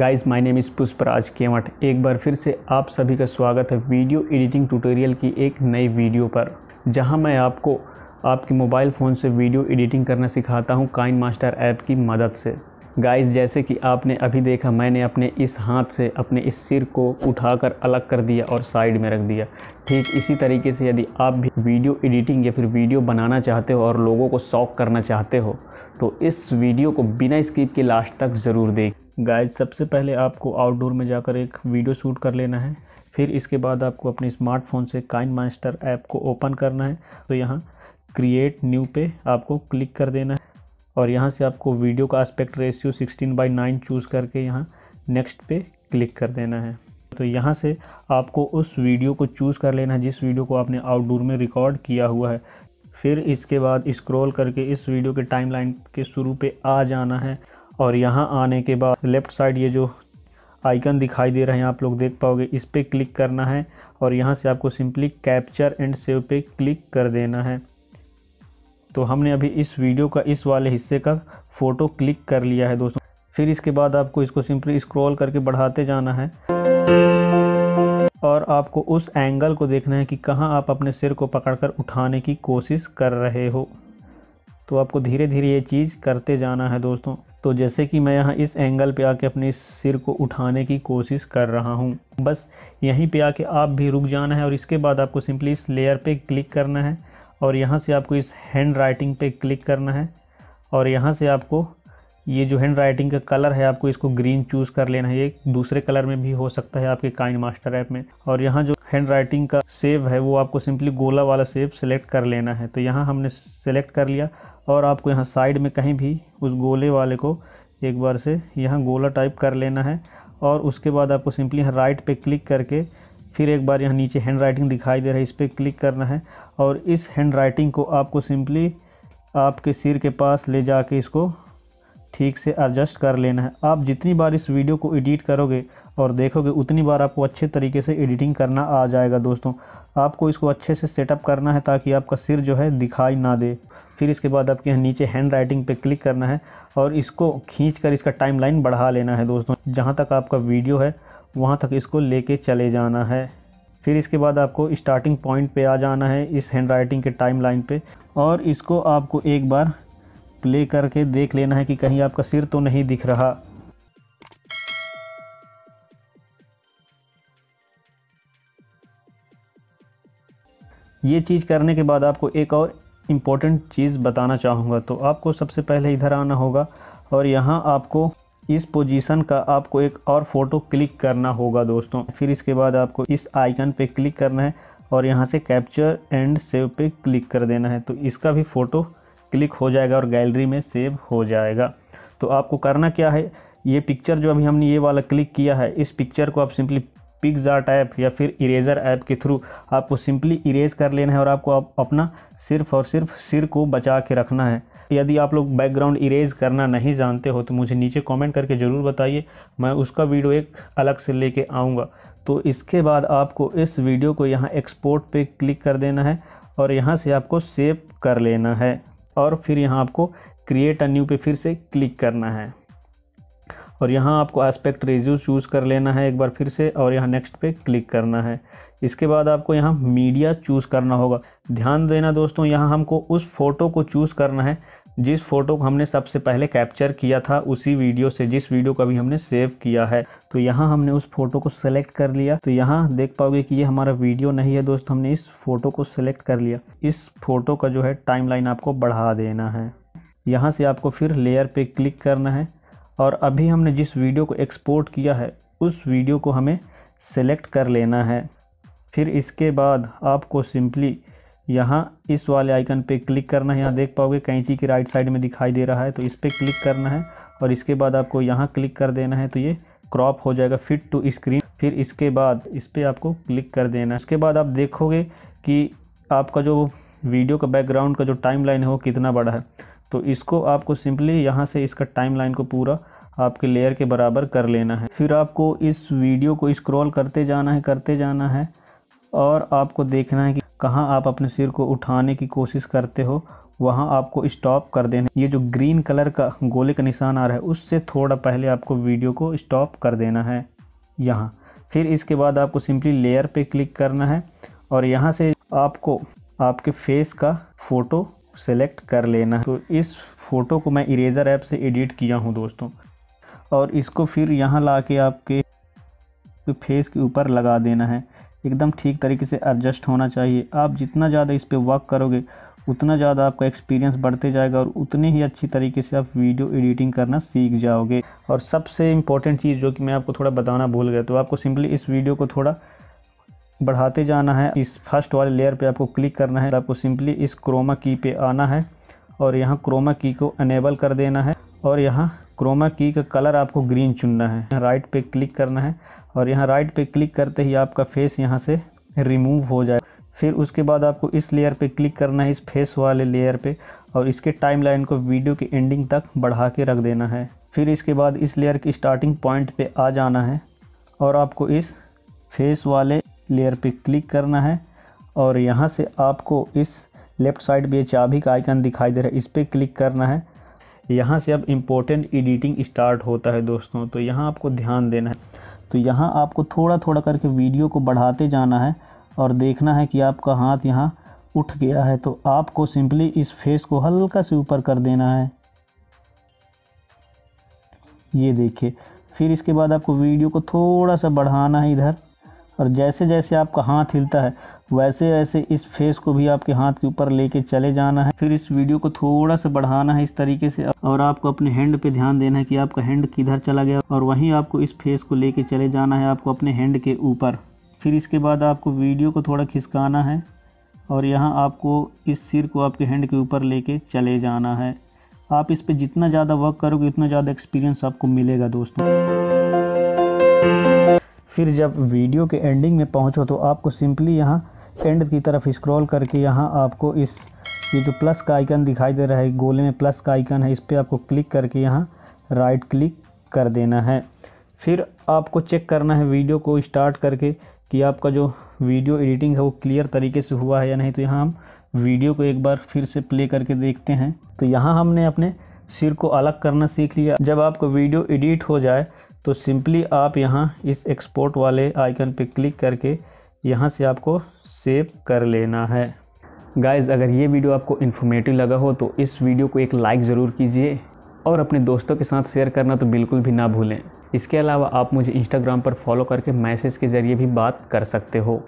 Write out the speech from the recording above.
Guys my name is Pushpraj Kewat एक बार फिर से आप सभी का स्वागत है वीडियो एडिटिंग ट्यूटोरियल की एक नई वीडियो पर, जहाँ मैं आपको आपके मोबाइल फ़ोन से वीडियो एडिटिंग करना सिखाता हूँ काइन मास्टर ऐप की मदद से। गाइस जैसे कि आपने अभी देखा, मैंने अपने इस हाथ से अपने इस सिर को उठाकर अलग कर दिया और साइड में रख दिया। ठीक इसी तरीके से यदि आप भी वीडियो एडिटिंग या फिर वीडियो बनाना चाहते हो और लोगों को शौक करना चाहते हो तो इस वीडियो को बिना स्किप के लास्ट तक ज़रूर देख। गाइस सबसे पहले आपको आउटडोर में जाकर एक वीडियो शूट कर लेना है। फिर इसके बाद आपको अपने स्मार्टफ़ोन से काइन मास्टर ऐप को ओपन करना है। तो यहाँ क्रिएट न्यू पे आपको क्लिक कर देना है। और यहाँ से आपको वीडियो का aspect ratio 16 by nine choose करके यहाँ नेक्स्ट पे क्लिक कर देना है। तो यहाँ से आपको उस वीडियो को चूज़ कर लेना है, जिस वीडियो को आपने आउटडोर में रिकॉर्ड किया हुआ है। फिर इसके बाद स्क्रॉल करके इस वीडियो के टाइमलाइन के शुरू पे आ जाना है और यहाँ आने के बाद लेफ़्ट साइड ये जो आइकन दिखाई दे रहे हैं, आप लोग देख पाओगे, इस पर क्लिक करना है और यहाँ से आपको सिंपली कैप्चर एंड सेव पे क्लिक कर देना है। तो हमने अभी इस वीडियो का इस वाले हिस्से का फ़ोटो क्लिक कर लिया है दोस्तों। फिर इसके बाद आपको इसको सिंपली स्क्रॉल करके बढ़ाते जाना है। और आपको उस एंगल को देखना है कि कहाँ आप अपने सिर को पकड़कर उठाने की कोशिश कर रहे हो। तो आपको धीरे धीरे ये चीज़ करते जाना है दोस्तों। तो जैसे कि मैं यहाँ इस एंगल पे आके अपने सिर को उठाने की कोशिश कर रहा हूँ। बस यहीं पे आके आप भी रुक जाना है और इसके बाद आपको सिंपली इस लेयर पे क्लिक करना है। और यहाँ से आपको इस हैंड राइटिंग पे क्लिक करना है और यहाँ से आपको ये जो हैंड राइटिंग का कलर है, आपको इसको ग्रीन चूज़ कर लेना है। ये दूसरे कलर में भी हो सकता है आपके काइन मास्टर ऐप में। और यहाँ जो हैंड राइटिंग का सेव है, वो आपको सिंपली गोला वाला सेव सेलेक्ट कर लेना है। तो यहाँ हमने सेलेक्ट कर लिया और आपको यहाँ साइड में कहीं भी उस गोले वाले को एक बार से यहाँ गोला टाइप कर लेना है और उसके बाद आपको सिंपली यहाँ राइट पे क्लिक करके फिर एक बार यहाँ नीचे हैंड राइटिंग दिखाई दे रहा है, इस पर क्लिक करना है और इस हैंड राइटिंग को आपको सिंपली आपके सिर के पास ले जाके इसको ठीक से एडजस्ट कर लेना है। आप जितनी बार इस वीडियो को एडिट करोगे और देखोगे, उतनी बार आपको अच्छे तरीके से एडिटिंग करना आ जाएगा दोस्तों। आपको इसको अच्छे से सेटअप करना है ताकि आपका सिर जो है दिखाई ना दे। फिर इसके बाद आपके यहाँ नीचे हैंड राइटिंग पे क्लिक करना है और इसको खींच कर इसका टाइमलाइन बढ़ा लेना है दोस्तों। जहाँ तक आपका वीडियो है, वहाँ तक इसको लेके चले जाना है। फिर इसके बाद आपको स्टार्टिंग पॉइंट पे आ जाना है इस हैंड राइटिंग के टाइम लाइन पर और इसको आपको एक बार प्ले करके देख लेना है कि कहीं आपका सिर तो नहीं दिख रहा। ये चीज़ करने के बाद आपको एक और इम्पोर्टेंट चीज़ बताना चाहूँगा। तो आपको सबसे पहले इधर आना होगा और यहाँ आपको इस पोजीशन का आपको एक और फ़ोटो क्लिक करना होगा दोस्तों। फिर इसके बाद आपको इस आइकन पे क्लिक करना है और यहाँ से कैप्चर एंड सेव पे क्लिक कर देना है। तो इसका भी फ़ोटो क्लिक हो जाएगा और गैलरी में सेव हो जाएगा। तो आपको करना क्या है? ये पिक्चर जो अभी हमने ये वाला क्लिक किया है, इस पिक्चर को आप सिंपली पिक्सार्ट ऐप या फिर इरेज़र ऐप के थ्रू आपको सिंपली इरेज कर लेना है और आपको आप अपना सिर्फ़ और सिर्फ़ सिर को बचा के रखना है। यदि आप लोग बैकग्राउंड इरेज करना नहीं जानते हो तो मुझे नीचे कमेंट करके ज़रूर बताइए। मैं उसका वीडियो एक अलग से लेके आऊँगा। तो इसके बाद आपको इस वीडियो को यहाँ एक्सपोर्ट पे क्लिक कर देना है और यहाँ से आपको सेव कर लेना है और फिर यहाँ आपको क्रिएट अ न्यू पे फिर से क्लिक करना है। और यहाँ आपको एस्पेक्ट रेज्यू चूज़ कर लेना है एक बार फिर से और यहाँ नेक्स्ट पे क्लिक करना है। इसके बाद आपको यहाँ मीडिया चूज़ करना होगा। ध्यान देना दोस्तों, यहाँ हमको उस फ़ोटो को चूज़ करना है जिस फ़ोटो को हमने सबसे पहले कैप्चर किया था, उसी वीडियो से जिस वीडियो को अभी हमने सेव किया है। तो यहाँ हमने उस फ़ोटो को सेलेक्ट कर लिया। तो यहाँ देख पाओगे कि ये हमारा वीडियो नहीं है दोस्त, हमने इस फ़ोटो को सेलेक्ट कर लिया। इस फ़ोटो का जो है टाइमलाइन आपको बढ़ा देना है। यहाँ से आपको फिर लेयर पे क्लिक करना है और अभी हमने जिस वीडियो को एक्सपोर्ट किया है, उस वीडियो को हमें सेलेक्ट कर लेना है। फिर इसके बाद आपको सिंपली यहाँ इस वाले आइकन पे क्लिक करना है। यहाँ देख पाओगे कैंची की राइट साइड में दिखाई दे रहा है तो इस पर क्लिक करना है और इसके बाद आपको यहाँ क्लिक कर देना है तो ये क्रॉप हो जाएगा फिट टू स्क्रीन। फिर इसके बाद इस पर आपको क्लिक कर देना है। इसके बाद आप देखोगे कि आपका जो वीडियो का बैकग्राउंड का जो टाइम लाइन है, वो कितना बड़ा है। तो इसको आपको सिंपली यहाँ से इसका टाइम लाइन को पूरा आपके लेयर के बराबर कर लेना है। फिर आपको इस वीडियो को स्क्रॉल करते जाना है, करते जाना है और आपको देखना है कि कहाँ आप अपने सिर को उठाने की कोशिश करते हो, वहाँ आपको स्टॉप कर देना। ये जो ग्रीन कलर का गोले का निशान आ रहा है, उससे थोड़ा पहले आपको वीडियो को स्टॉप कर देना है। यहाँ। फिर इसके बाद आपको सिंपली लेयर पे क्लिक करना है और यहाँ से आपको आपके फेस का फ़ोटो सेलेक्ट कर लेना है। तो इस फ़ोटो को मैं इरेज़र ऐप से एडिट किया हूँ दोस्तों। और इसको फिर यहाँ ला के आपके फेस के ऊपर लगा देना है। एकदम ठीक तरीके से एडजस्ट होना चाहिए। आप जितना ज़्यादा इस पर वर्क करोगे, उतना ज़्यादा आपका एक्सपीरियंस बढ़ते जाएगा और उतने ही अच्छी तरीके से आप वीडियो एडिटिंग करना सीख जाओगे। और सबसे इम्पोर्टेंट चीज़ जो कि मैं आपको थोड़ा बताना भूल गया तो आपको सिंपली इस वीडियो को थोड़ा बढ़ाते जाना है। इस फ़र्स्ट वाले लेयर पे आपको क्लिक करना है, आपको सिंपली इस क्रोमा की पे आना है और यहाँ क्रोमा की को अनेबल कर देना है और यहाँ क्रोमा की का कलर आपको ग्रीन चुनना है। राइट पे क्लिक करना है। और यहाँ राइट पे क्लिक करते ही आपका फेस यहाँ से रिमूव हो जाए। फिर उसके बाद आपको इस लेयर पे क्लिक करना है, इस फेस वाले लेयर पे, और इसके टाइमलाइन को वीडियो की एंडिंग तक बढ़ा के रख देना है। फिर इसके बाद इस लेयर की स्टार्टिंग पॉइंट पे आ जाना है और आपको इस फेस वाले लेयर पे क्लिक करना है और यहाँ से आपको इस लेफ़्ट साइड पे चाबी का आइकन दिखाई दे रहा है, इस पर क्लिक करना है। यहाँ से अब इम्पोर्टेंट एडिटिंग स्टार्ट होता है दोस्तों तो यहाँ आपको ध्यान देना है। तो यहाँ आपको थोड़ा थोड़ा करके वीडियो को बढ़ाते जाना है और देखना है कि आपका हाथ यहाँ उठ गया है तो आपको सिंपली इस फेस को हल्का से ऊपर कर देना है। ये देखिए, फिर इसके बाद आपको वीडियो को थोड़ा सा बढ़ाना है इधर, और जैसे जैसे आपका हाथ हिलता है वैसे वैसे इस फेस को भी आपके हाथ के ऊपर लेके चले जाना है। फिर इस वीडियो को थोड़ा सा बढ़ाना है इस तरीके से और आपको अपने हैंड पे ध्यान देना है कि आपका हैंड किधर चला गया और वहीं आपको इस फेस को लेके चले जाना है आपको अपने हैंड के ऊपर। फिर इसके बाद आपको वीडियो को थोड़ा खिसकाना है और यहाँ आपको इस सिर को आपके हैंड के ऊपर लेके चले जाना है। आप इस पर जितना ज़्यादा वर्क करोगे, उतना ज़्यादा एक्सपीरियंस आपको मिलेगा दोस्तों। फिर जब वीडियो के एंडिंग में पहुँचो तो आपको सिंपली यहाँ एंड की तरफ़ स्क्रॉल करके यहाँ आपको इस, ये जो प्लस का आइकन दिखाई दे रहा है, गोले में प्लस का आइकन है, इस पर आपको क्लिक करके यहाँ राइट क्लिक कर देना है। फिर आपको चेक करना है वीडियो को स्टार्ट करके कि आपका जो वीडियो एडिटिंग है वो क्लियर तरीके से हुआ है या नहीं। तो यहाँ हम वीडियो को एक बार फिर से प्ले करके देखते हैं। तो यहाँ हमने अपने सिर को अलग करना सीख लिया। जब आपको वीडियो एडिट हो जाए तो सिंपली आप यहाँ इस एक्सपोर्ट वाले आइकन पे क्लिक करके यहाँ से आपको सेव कर लेना है। गाइज़ अगर ये वीडियो आपको इन्फॉर्मेटिव लगा हो तो इस वीडियो को एक लाइक ज़रूर कीजिए और अपने दोस्तों के साथ शेयर करना तो बिल्कुल भी ना भूलें। इसके अलावा आप मुझे इंस्टाग्राम पर फॉलो करके मैसेज के ज़रिए भी बात कर सकते हो।